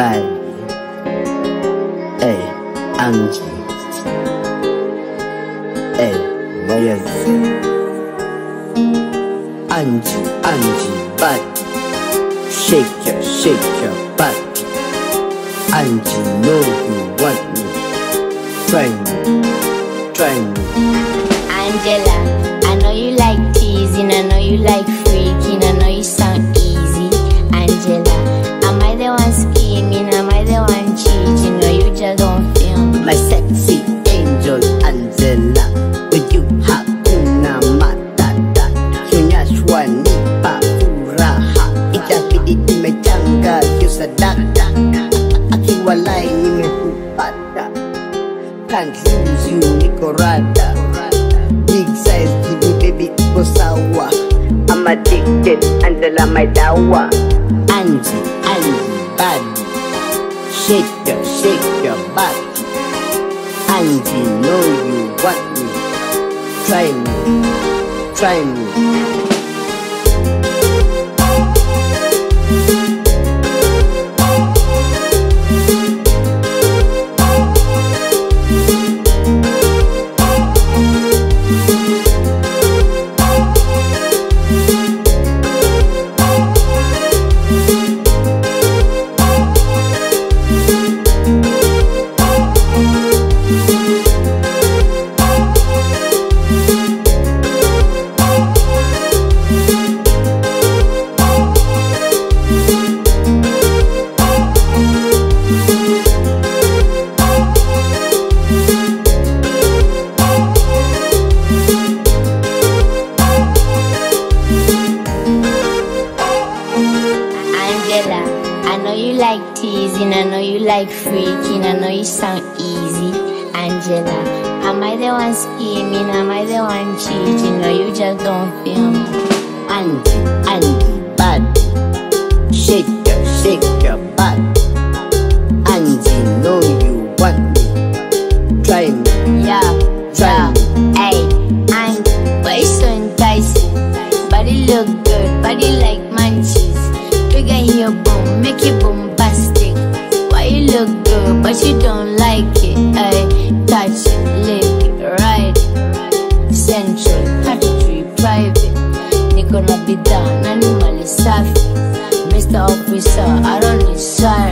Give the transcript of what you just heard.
bad. Hey, Angie. Hey, Boyaz. Angie, Angie, bad. Shake your, shake your body. Angie, know you want me. Try me, try me. Angela, I know you like teasing, I know you like Lose you niko rada Big size me baby uko sawa. I'm addicted Angela my dawa. Angie, Angie, body Shake your, shake your body Angie, know you want me. Try me, try me. Like teasing, I know you like freaking, I know you sound easy. Angela, am I the one scheming? Am I the one cheating? Or you just don't feel me? Angie, Angie, body. Shake your, shake your body. Angie, know you want me. Try me, Yeah, try yeah. me. Hey, why you so enticing? Body look good, body like munchies. Figure here, boom, make it bombastic. Look good, but you don't like it? Hey, touch it, lick it, ride it. Central, country, private. Niko na bidhaa, nani mali safi. Mr. Officer, I don't need sorry.